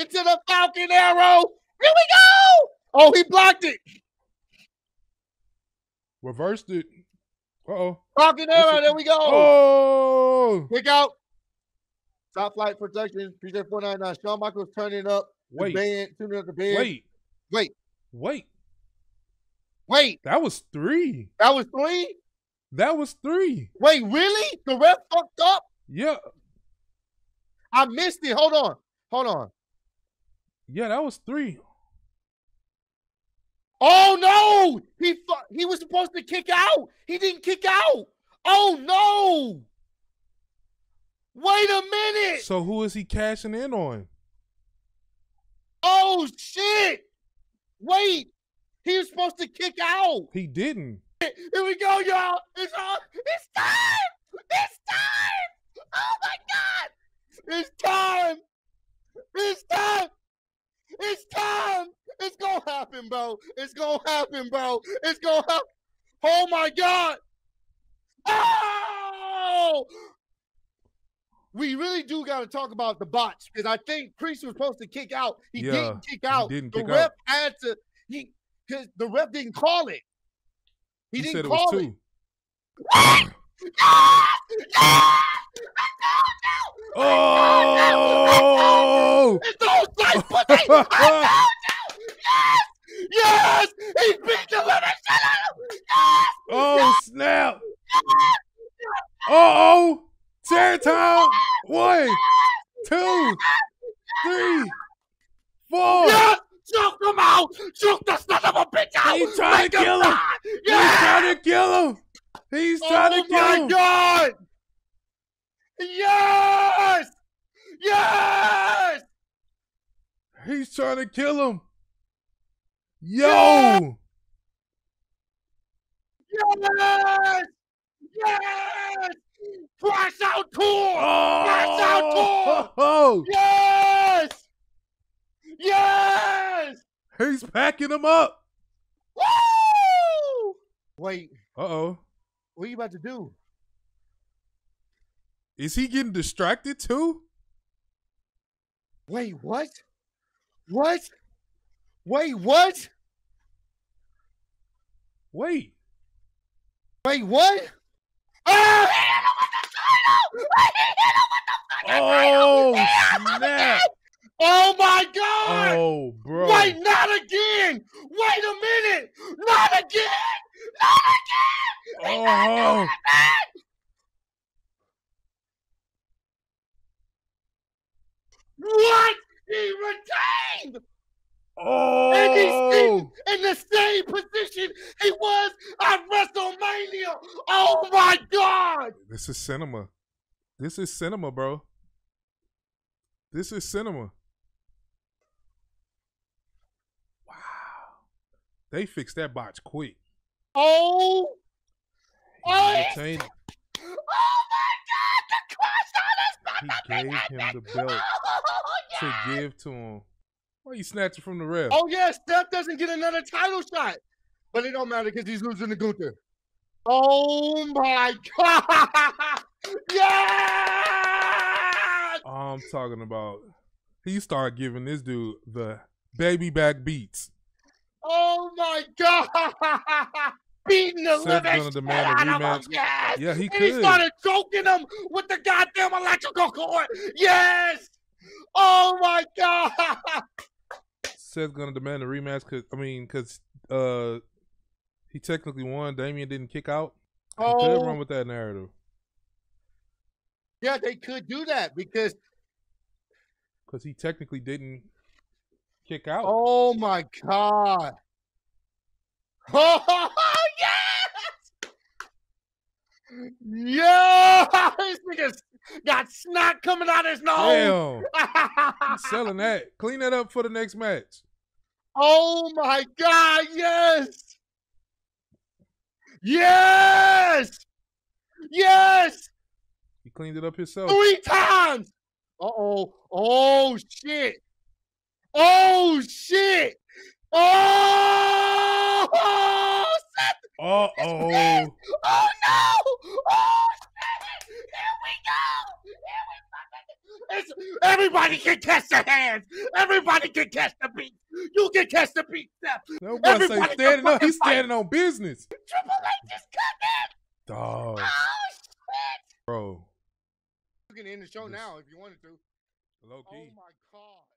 into the Falcon Arrow. Here we go. Oh, he blocked it. Reversed it. Uh oh. Falcon Arrow. There we go. Oh. Kick out. Top flight protection. PJ 499. Shawn Michaels turning up Wait. band, tuning up the band. Wait. Wait. Wait. Wait. That was three. That was three? That was three. Wait, really? The ref fucked up? Yeah. I missed it. Hold on. Hold on. Yeah, that was three. Oh no! He fu- he was supposed to kick out. He didn't kick out. Oh no! Wait a minute! So who is he cashing in on? Oh shit! Wait! He was supposed to kick out. He didn't. Here we go, y'all. It's on. It's time. It's time. Oh my god! It's time. It's time. It's time. It's gonna happen, bro. It's gonna happen, bro. It's gonna happen. Oh my god! Oh! We really do got to talk about the bots because I think Priest was supposed to kick out. He Yeah, didn't kick out. didn't the kick ref out. had to. He because the ref didn't call it. He, He, didn't said it was call it. two. Oh! It's no slice pussy. I told you. Yes, yes. He beat the living shit out of him. Yes. Oh snap! Uh oh! Tear time! One, two, three, four! Yes. Choke him out. Choke the son of a bitch out. He's trying Make to kill him. die. He's trying to kill him! He's trying oh to kill him. my god. Yes. Yes. He's trying to kill him! Yo! Yes. Yes. Crash out tour. Crash out tour. Oh! Yes! Yes! He's packing him up! Woo! Wait, Uh oh. what are you about to do? Is he getting distracted too? Wait, what? What? Wait, what? Wait. Wait, what? Oh! He hit him with the title! He hit him with the fucking! Oh, He snap. Oh my god! Oh, bro. Wait, not again! Wait a minute! Not again! Not again! Not Oh. again! What? He retained! Oh! And he's Oh! in the same position he was at WrestleMania! Oh my god! This is cinema. This is cinema, bro. This is cinema. Wow. They fixed that box quick. Oh! Oh, He he's- retained- oh my god! The crush on his He gave him the belt Oh, to give to him. Why you snatch it from the ref? Oh yeah, Seth doesn't get another title shot, but it don't matter because he's losing to Gunther. Oh my god! Yes! I'm talking about. He started giving this dude the baby back beats. Oh my god! Beating the Seth living shit out of him. Yes! Yeah, he and he started choking him with the goddamn electrical cord. Yes! Oh my god! Seth's gonna demand a rematch because I mean, because uh, he technically won. Damian didn't kick out. He could Oh. run with that narrative. Yeah, they could do that because because he technically didn't kick out. Oh my god. Oh yes! Yeah! This nigga got snot coming out his nose. Damn, selling that. Clean that up for the next match. oh my god, yes! Yes! Yes! He cleaned it up himself. Three times! Uh-oh. Oh shit. Oh shit! Oh! Seth Uh oh. Oh no! Oh shit! Here we go! Here we fucking It's, everybody can catch the hands. Everybody can catch the beat. You can catch the beat. No say standing up. He's standing on business. Triple H is coming. Dog, Oh shit! bro. You can end the show Just- now if you wanted to. Low key. Oh my god.